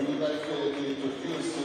e mi pare che addirittura il suo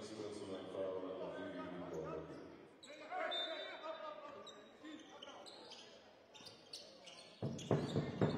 Thank you.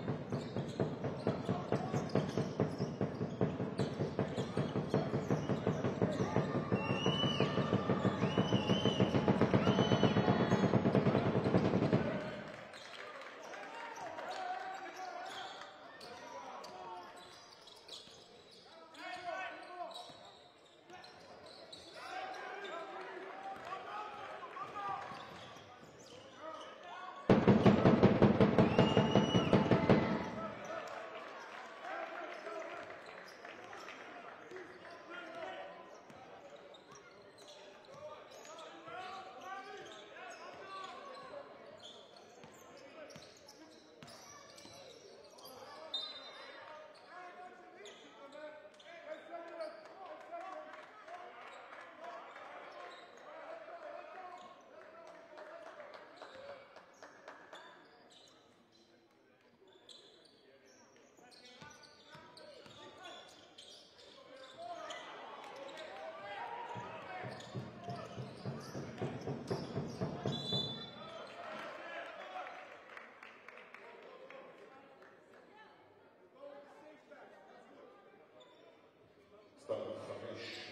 Babiš.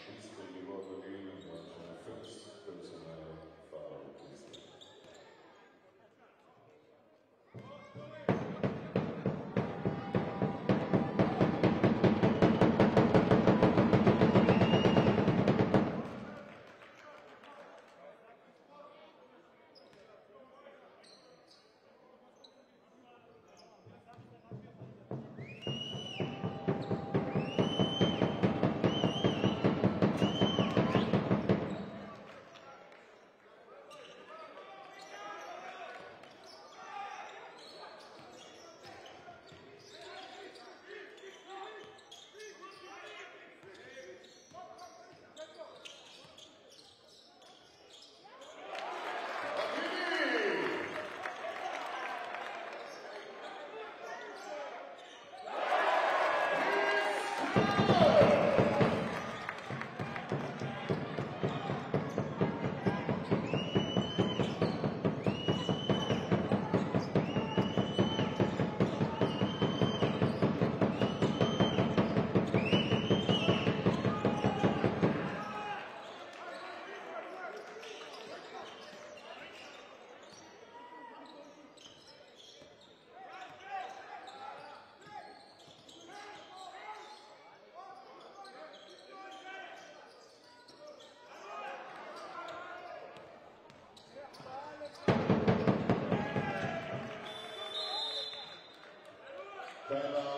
Bye-bye.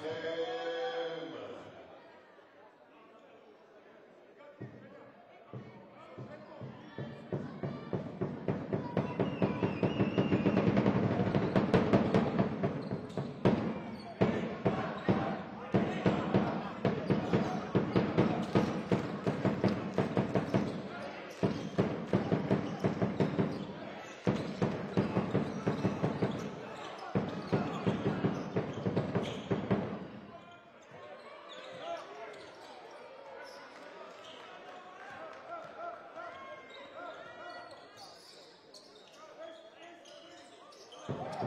Amen.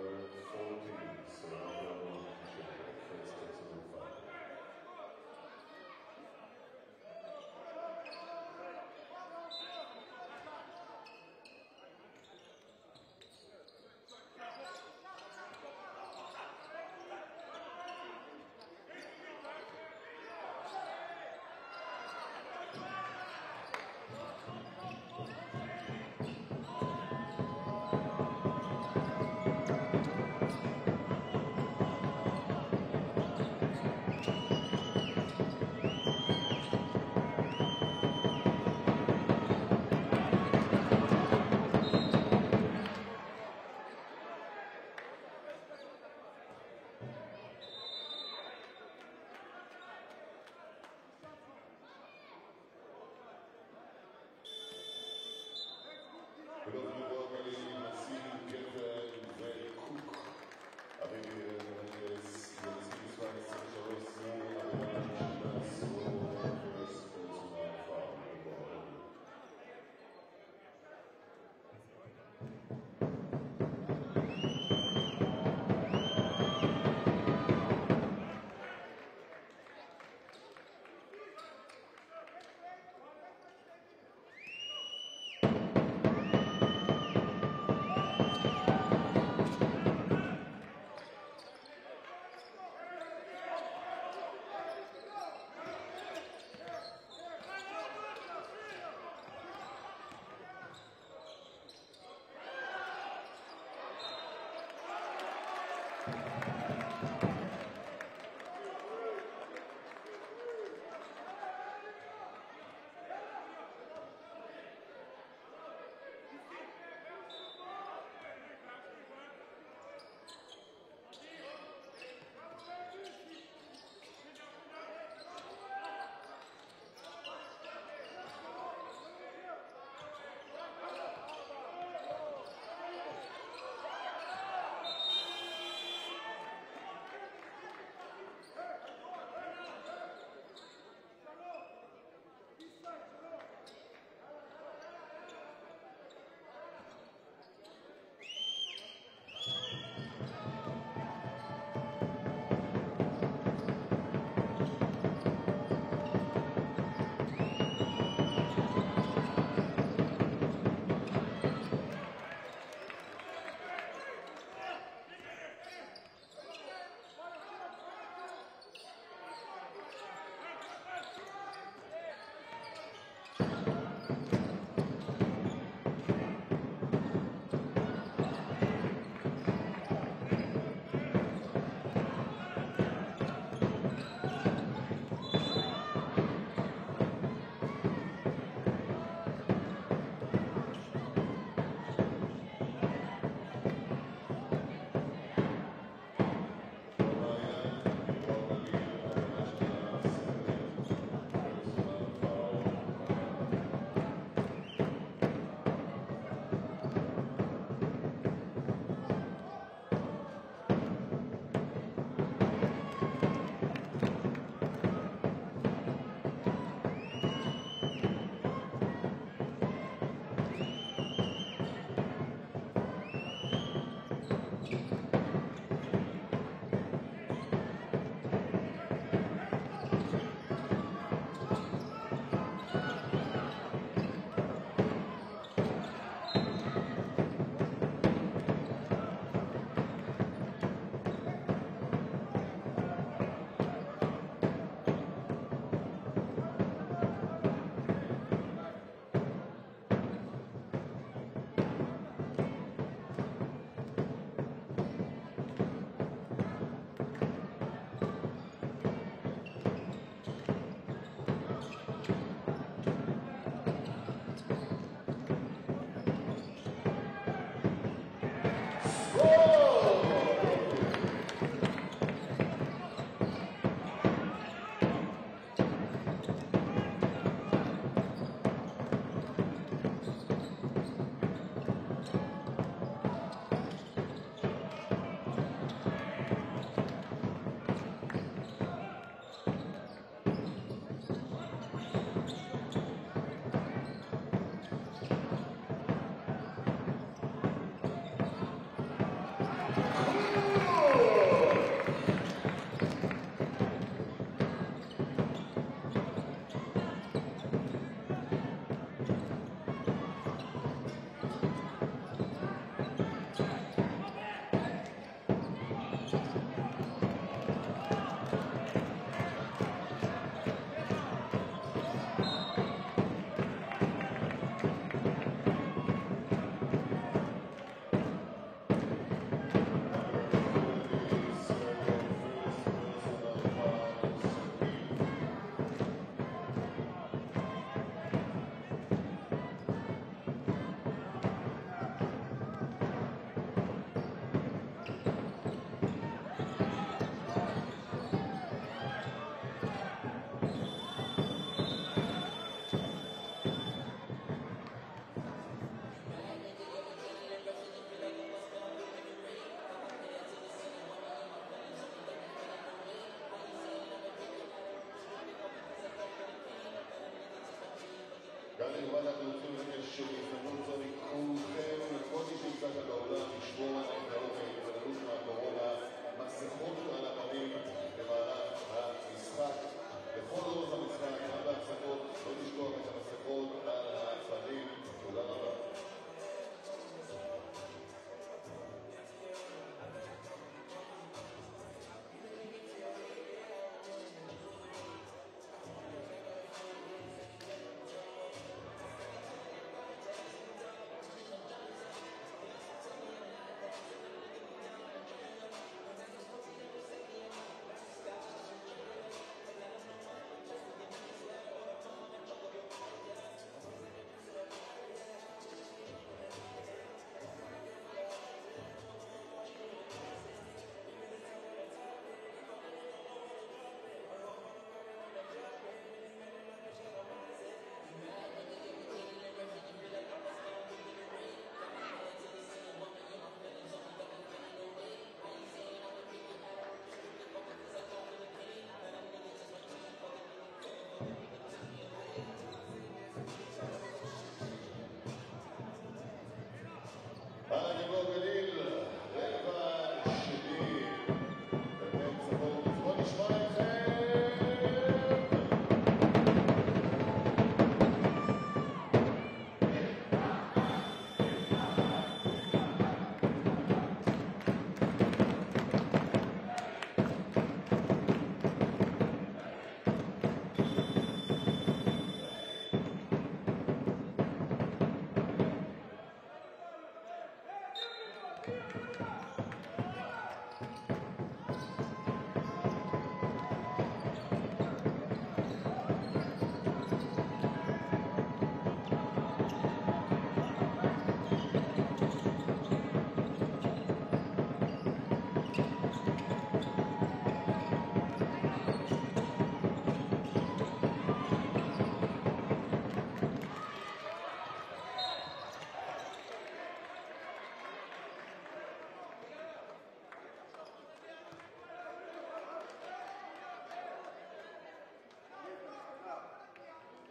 The soul to you.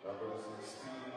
Number 16.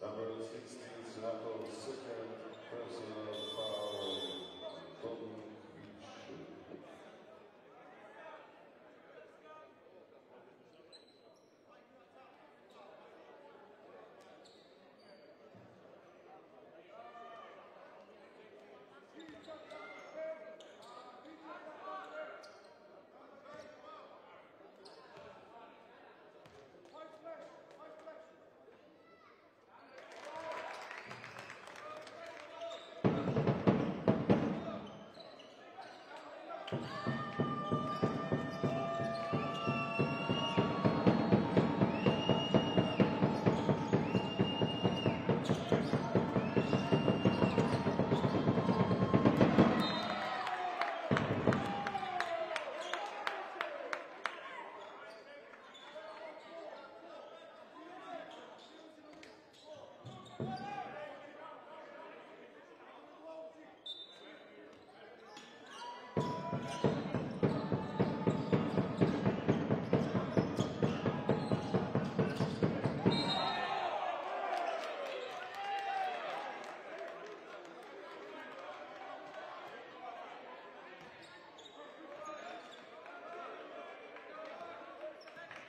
Number 16, Zlato, second personal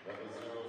That is your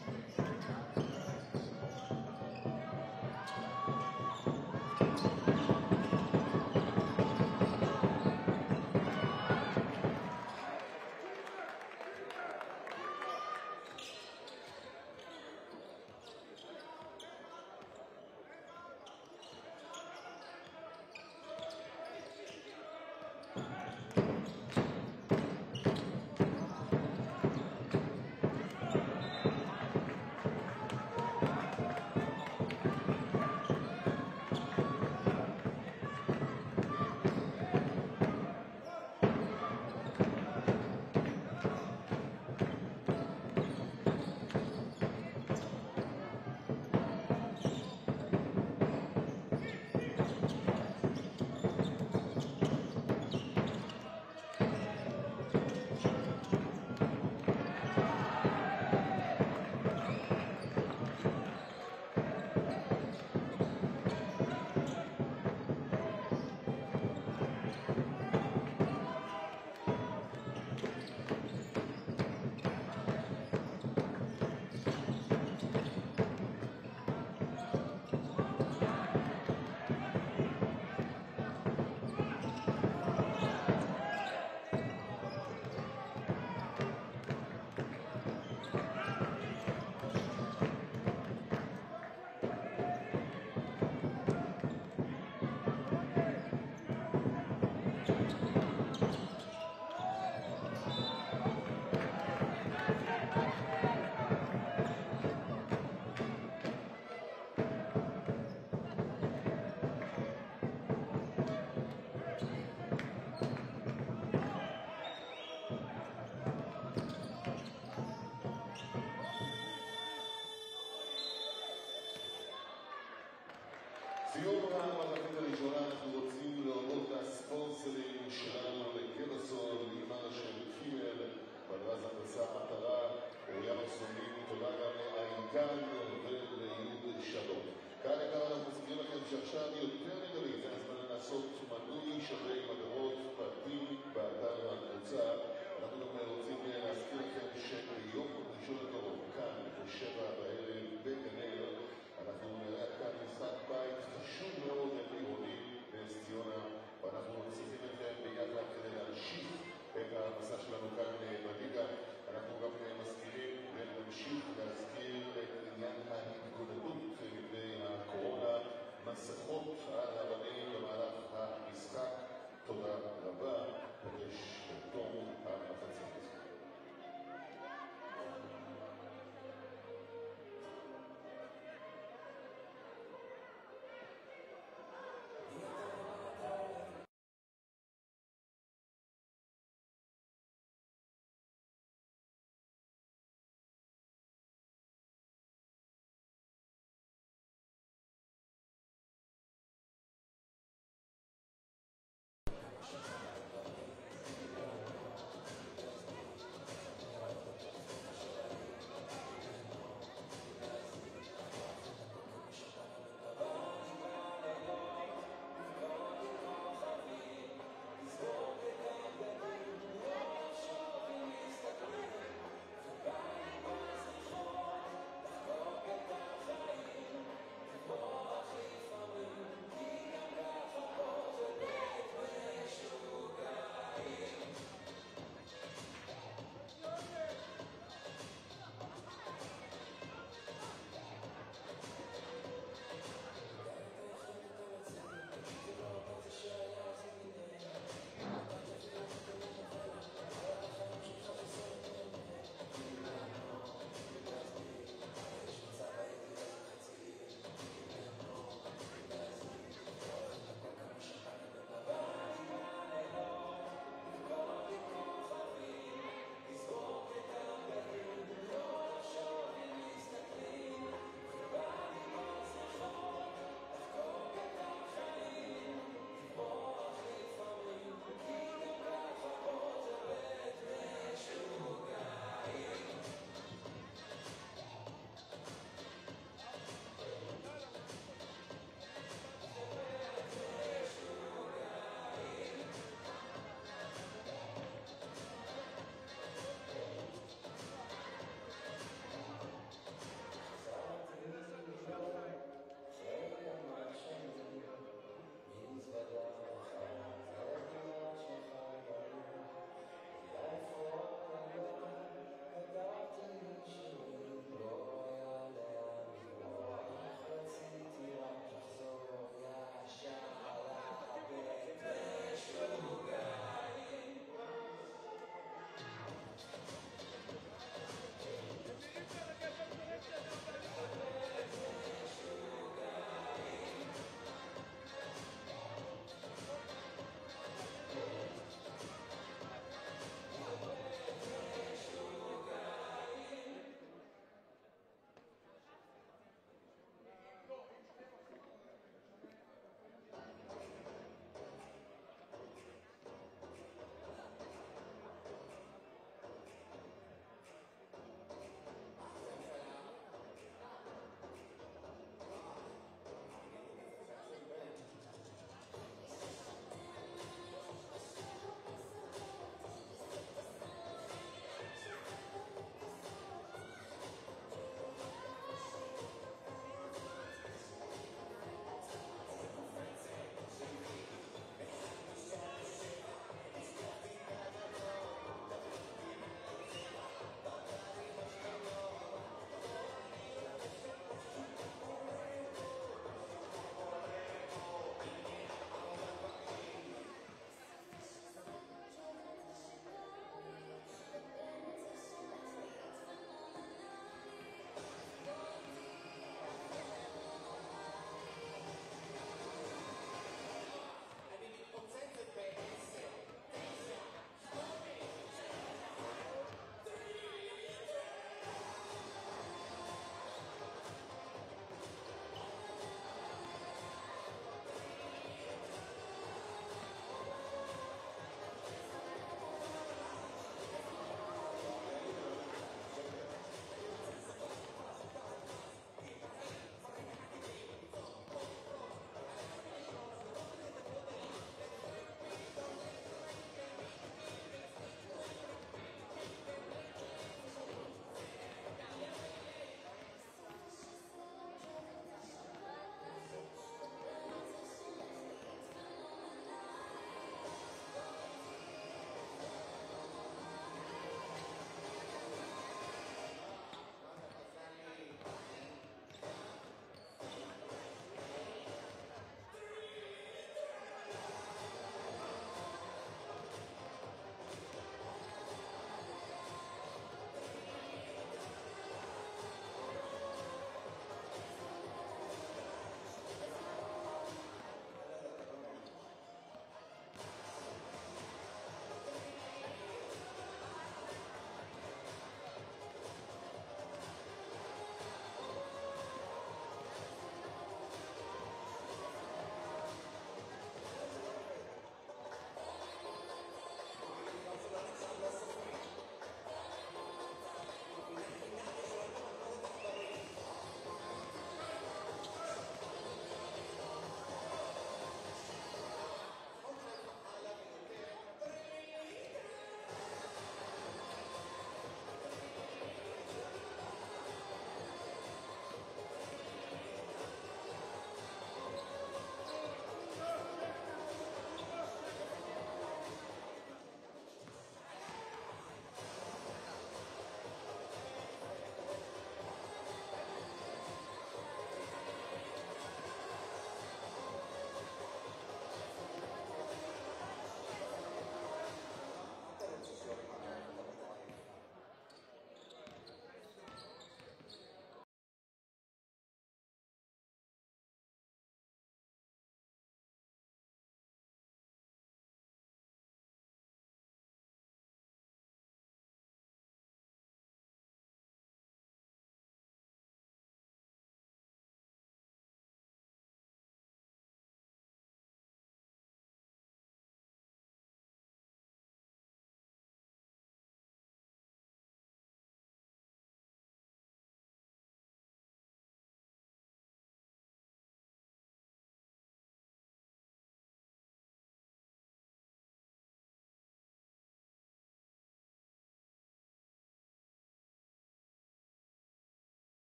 should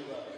to the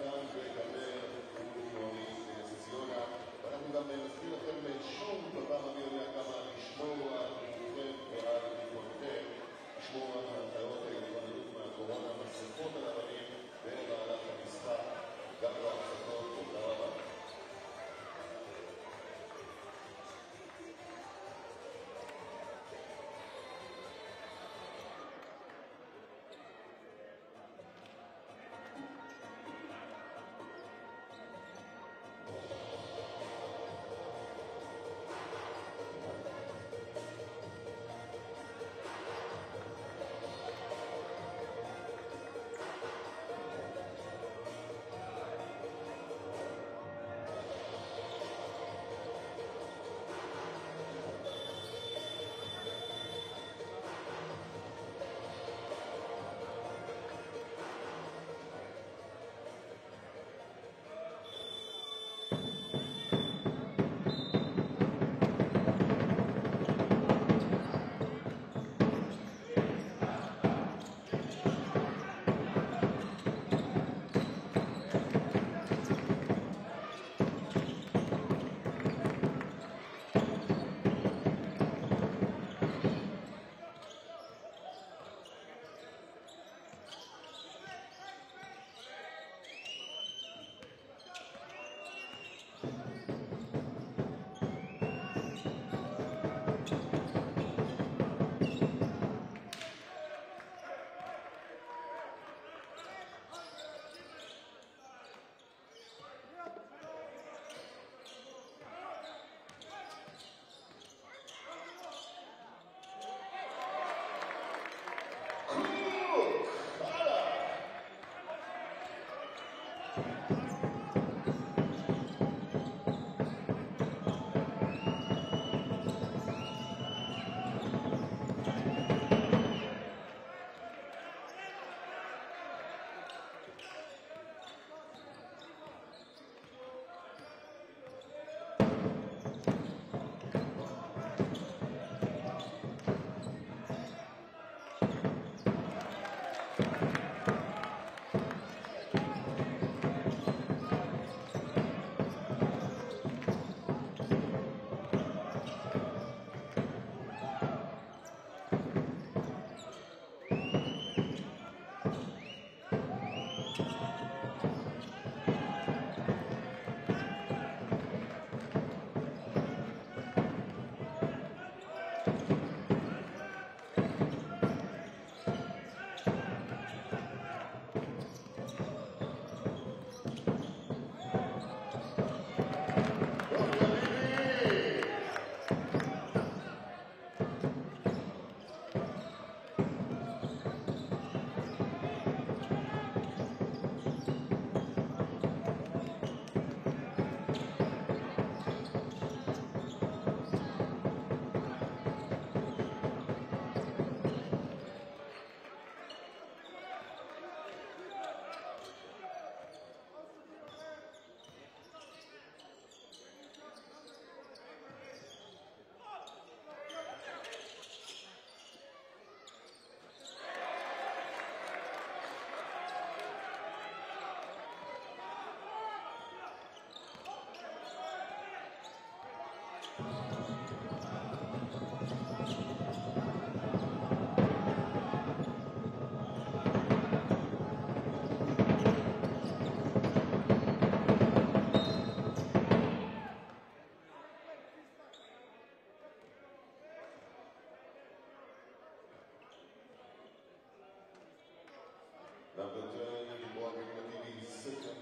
Number three, walking with the second.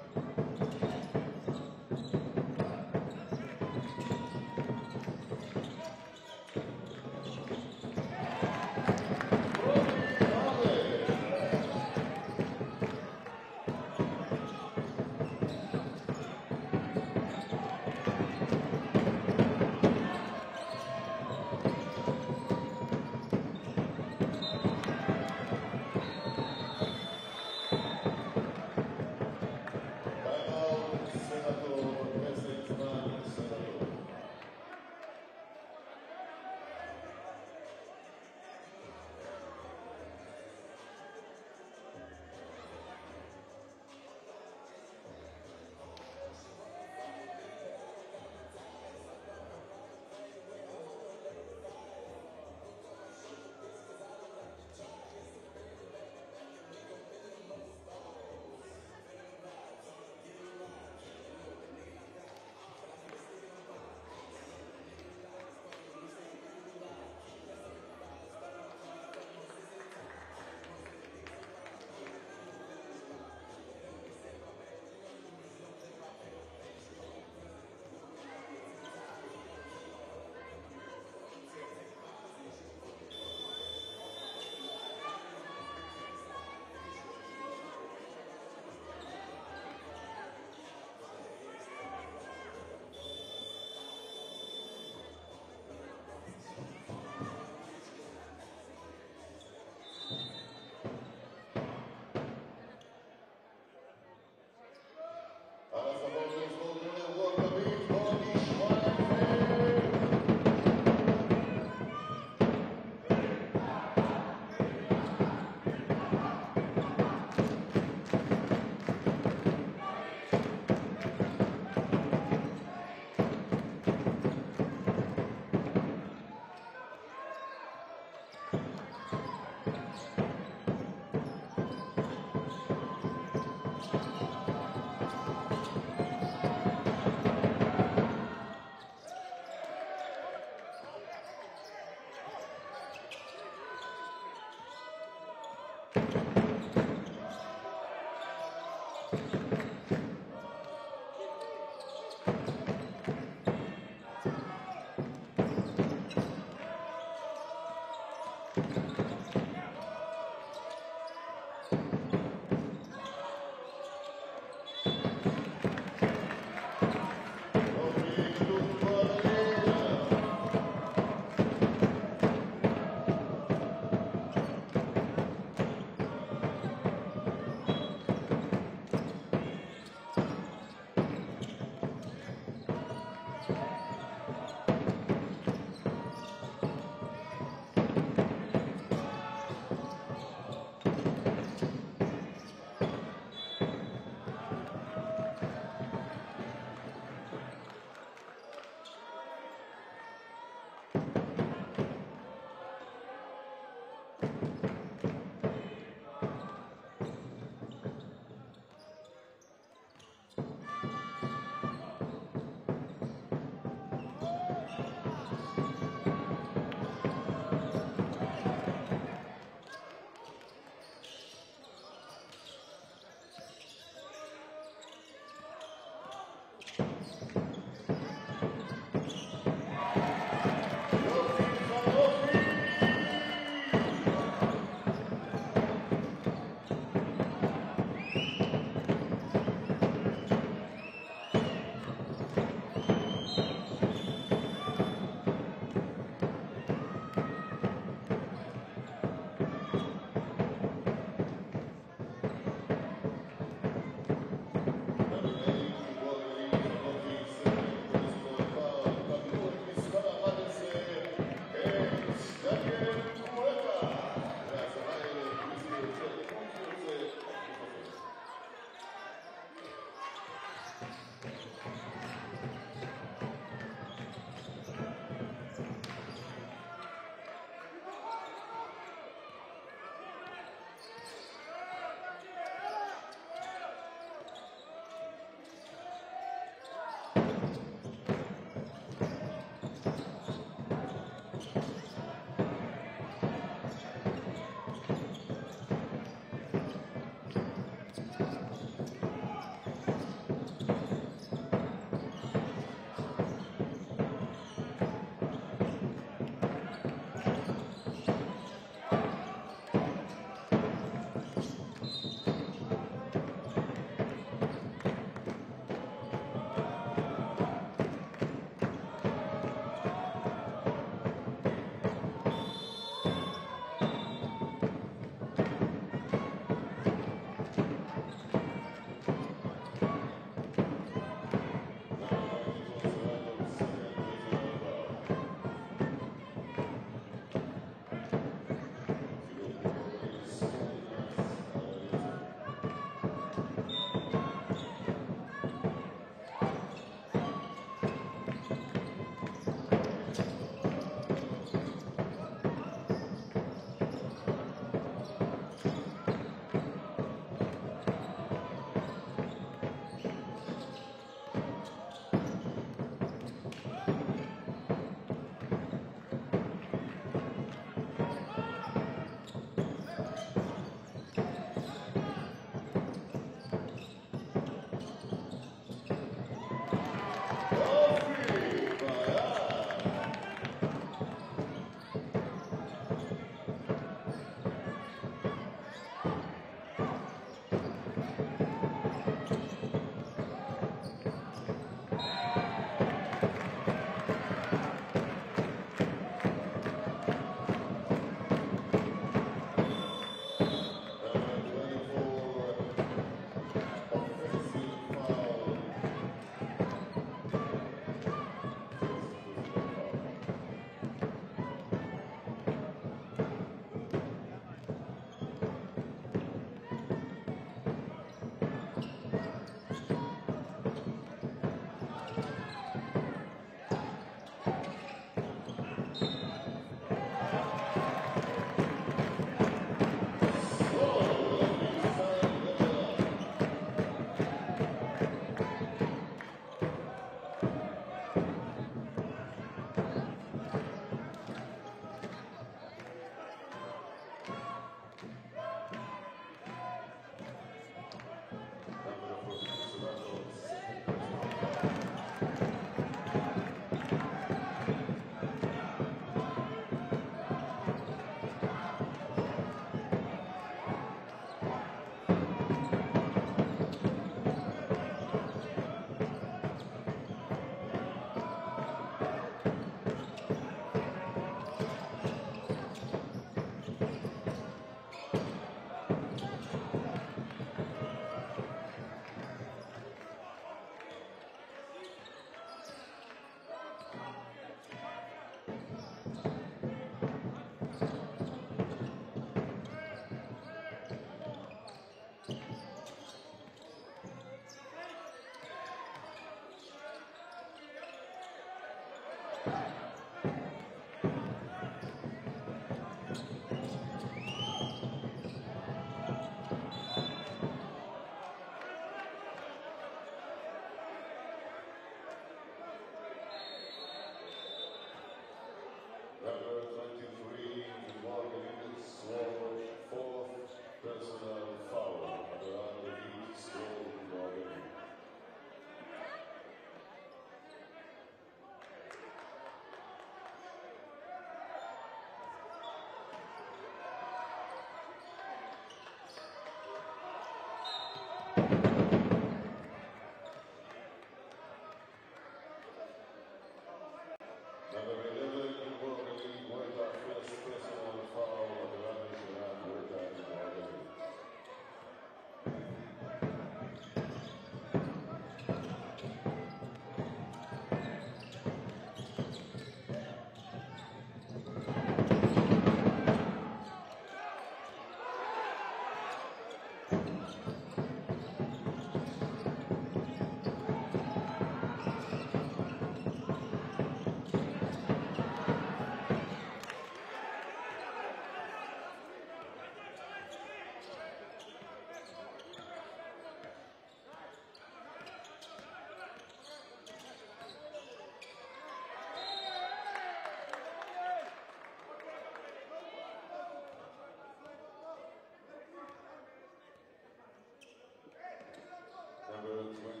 Hamburg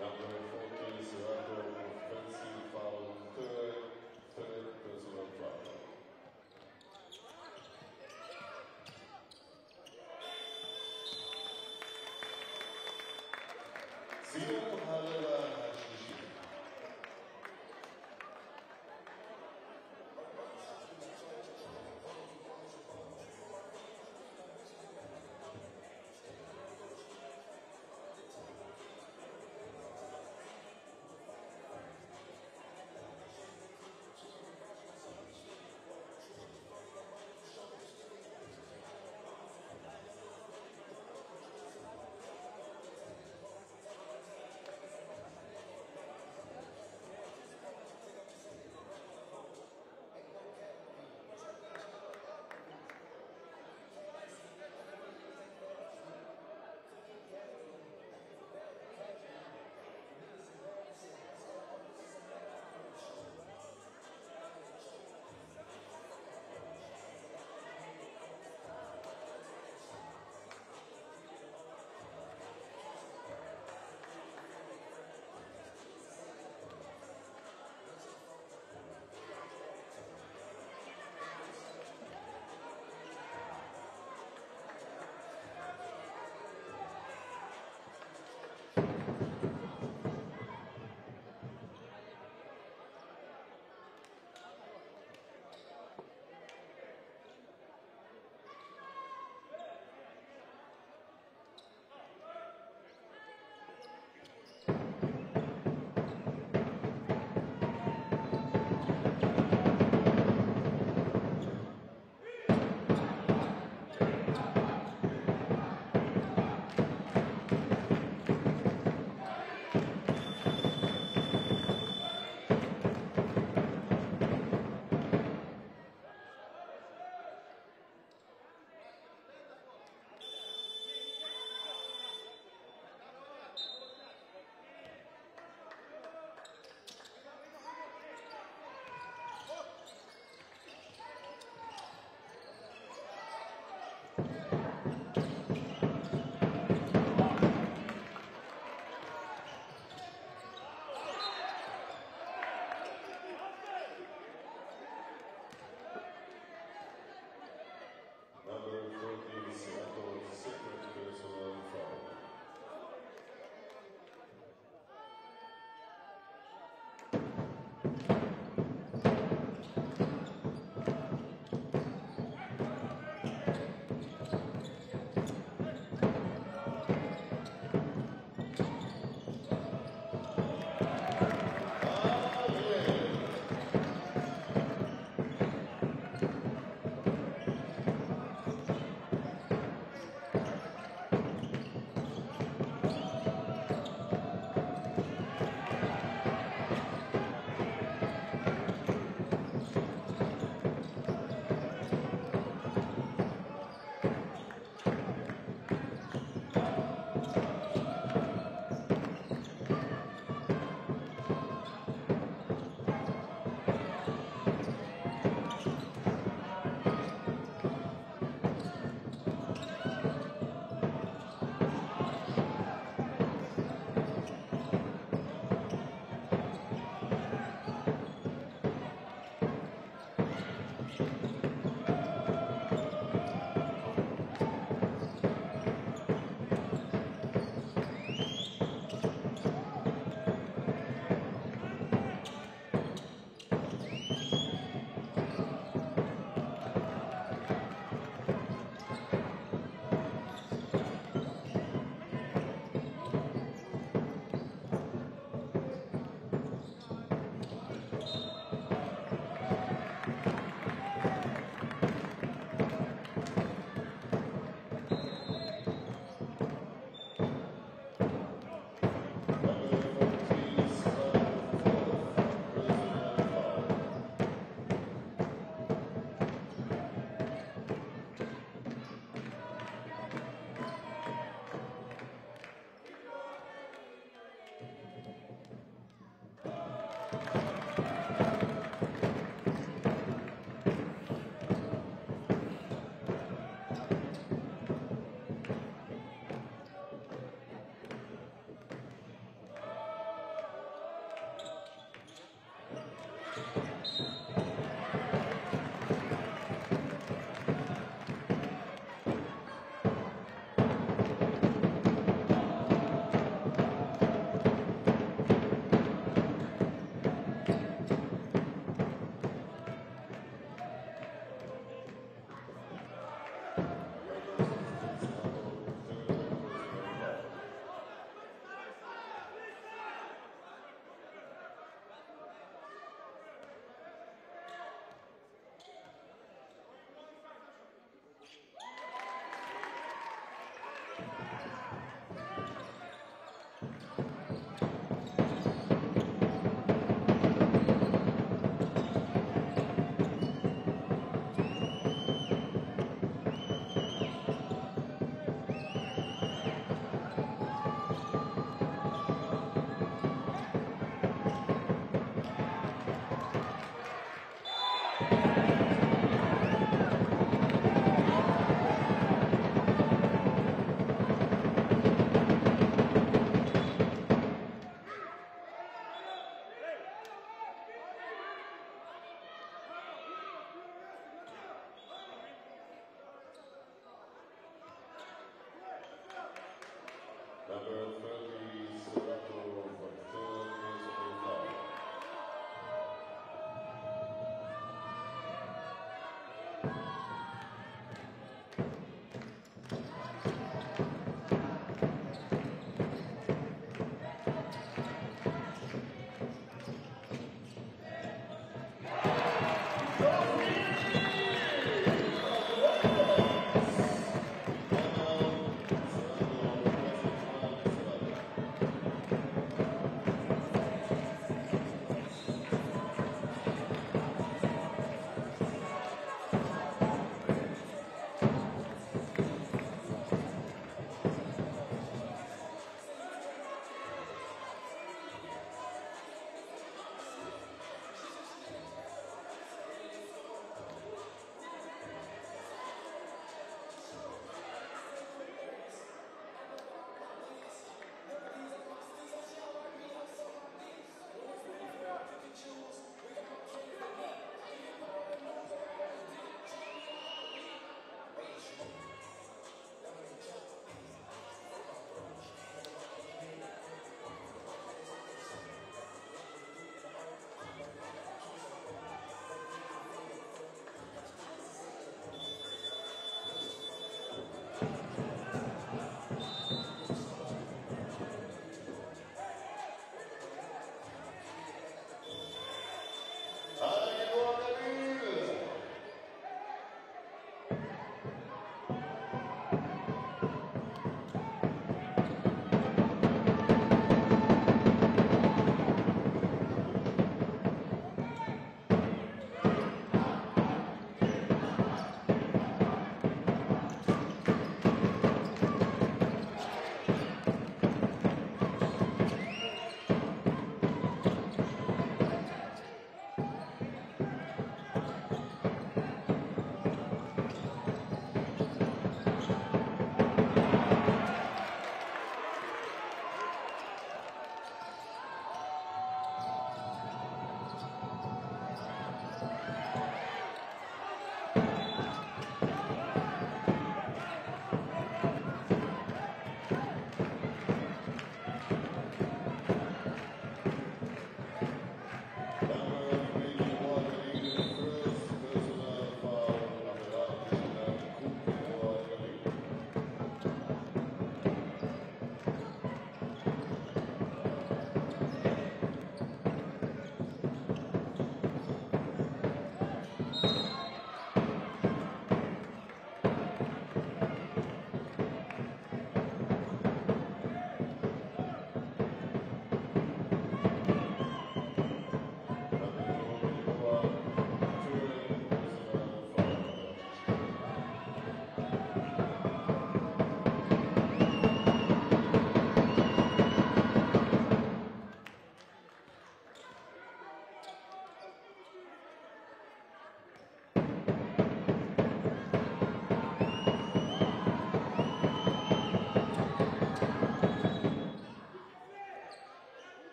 Number 14, Saratov, offensive foul, third, third personal foul. Sierra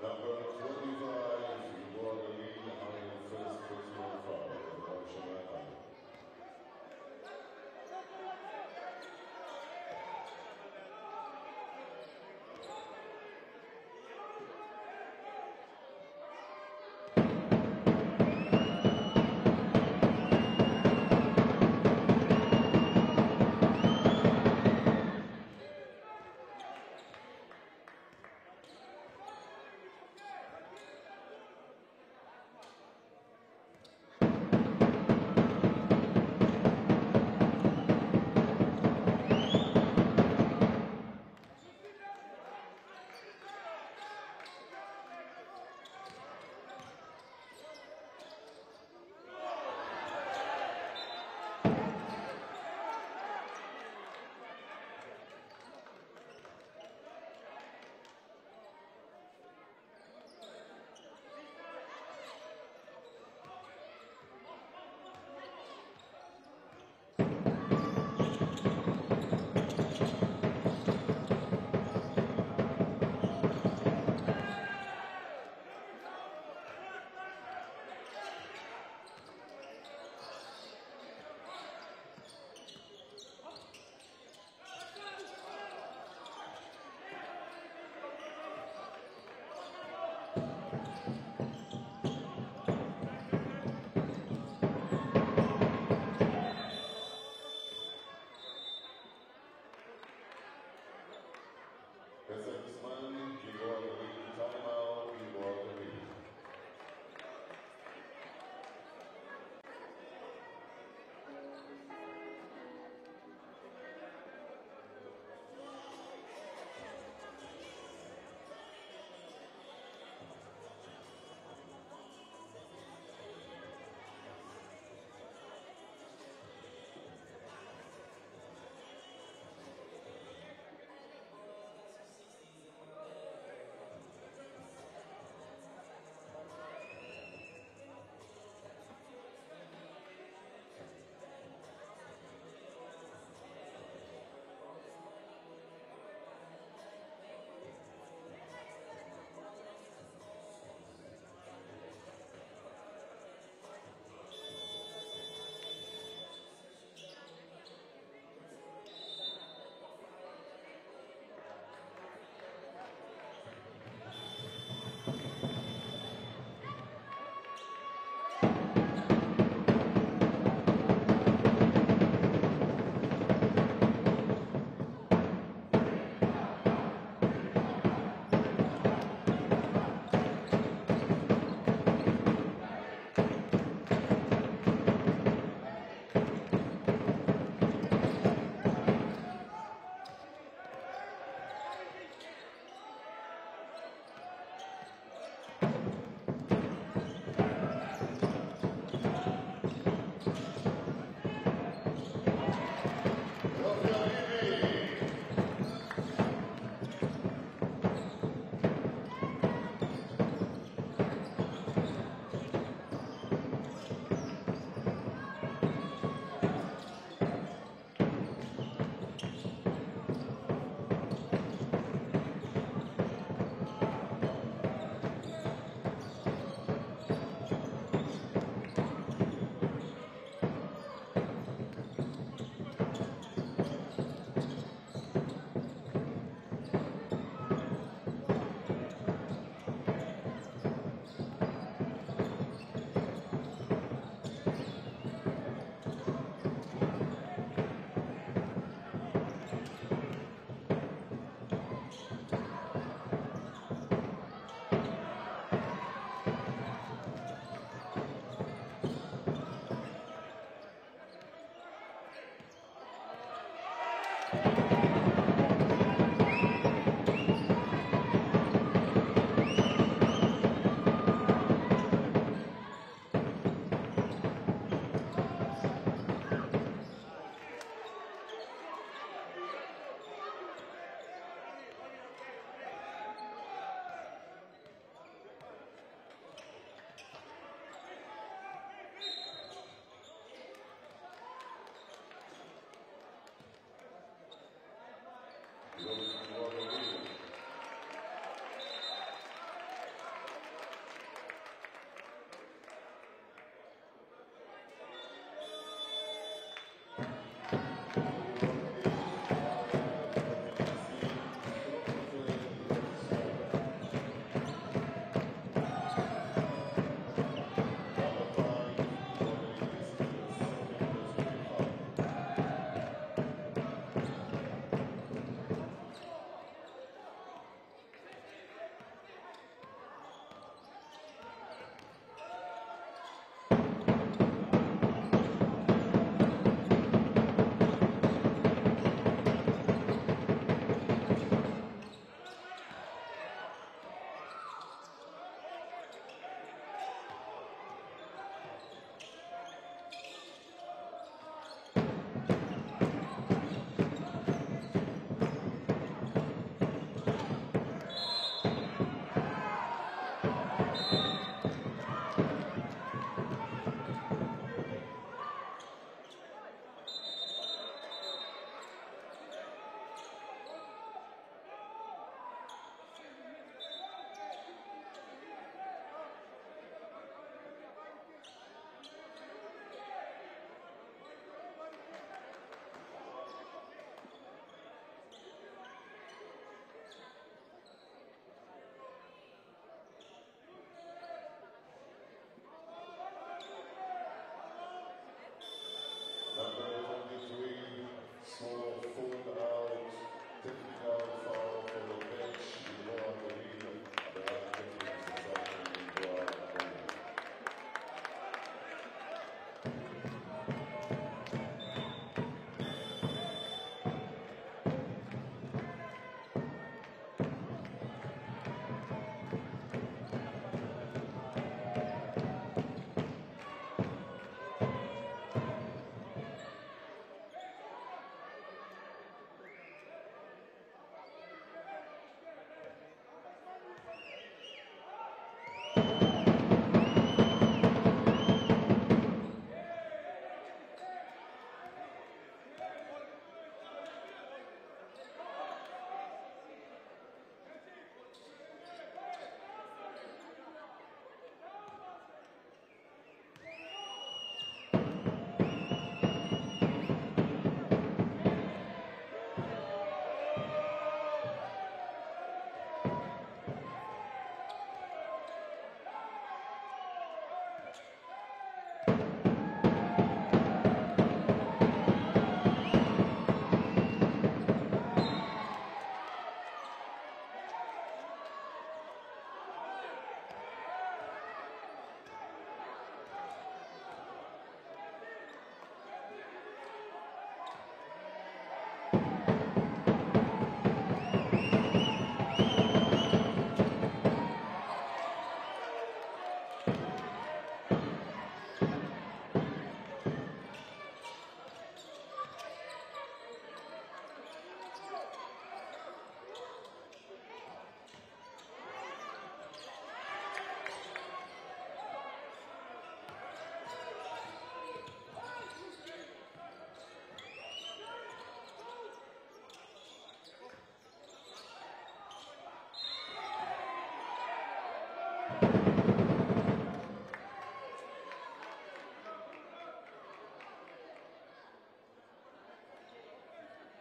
Number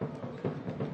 はい。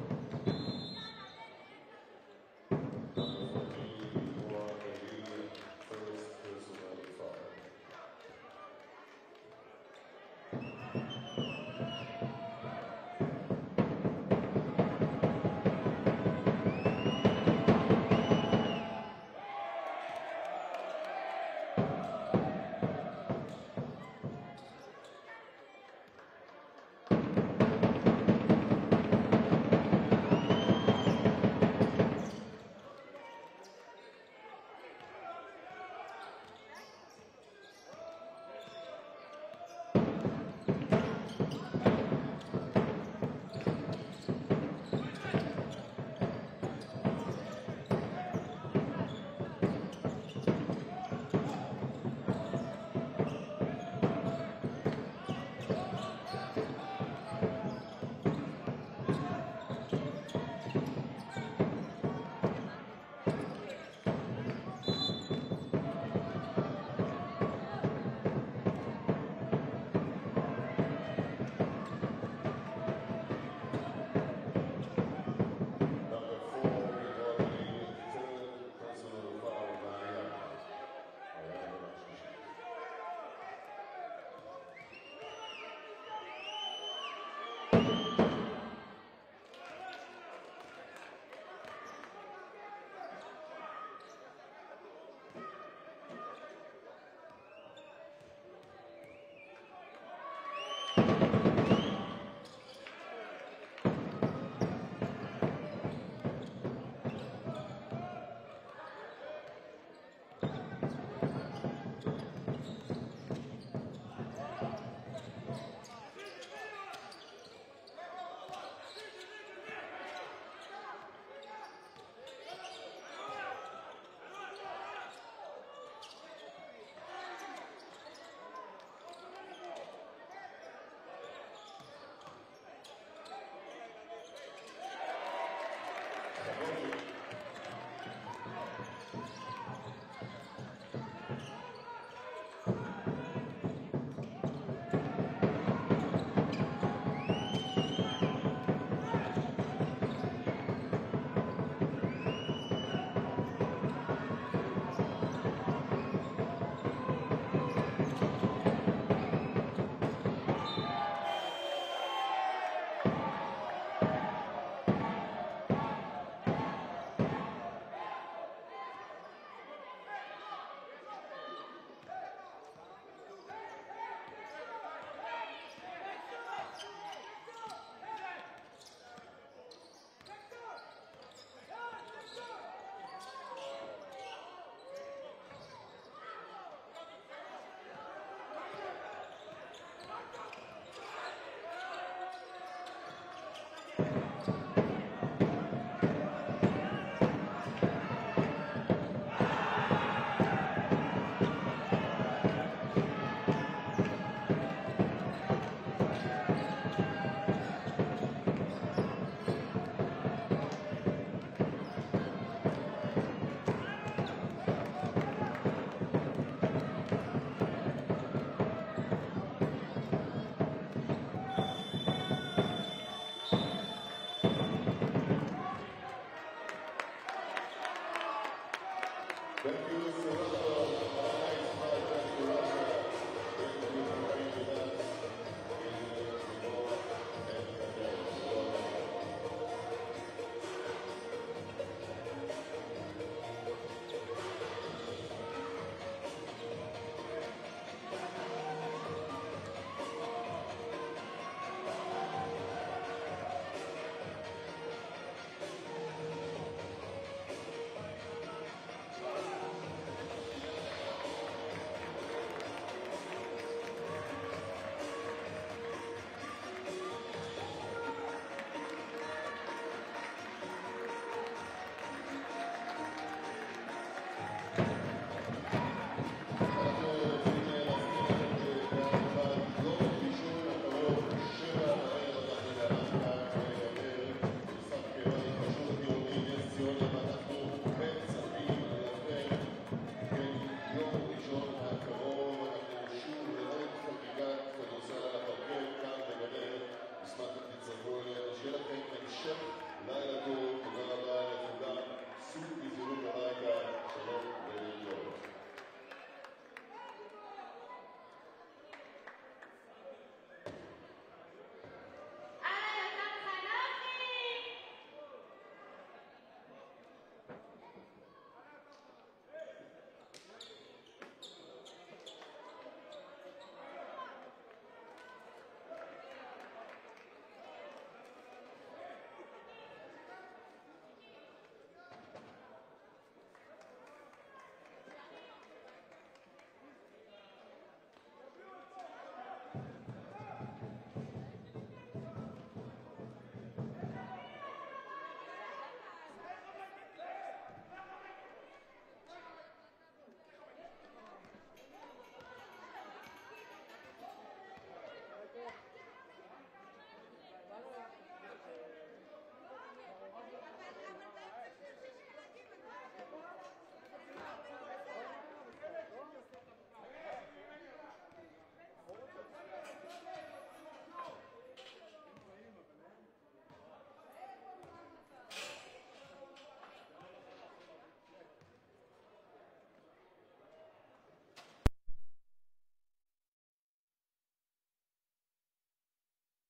Thank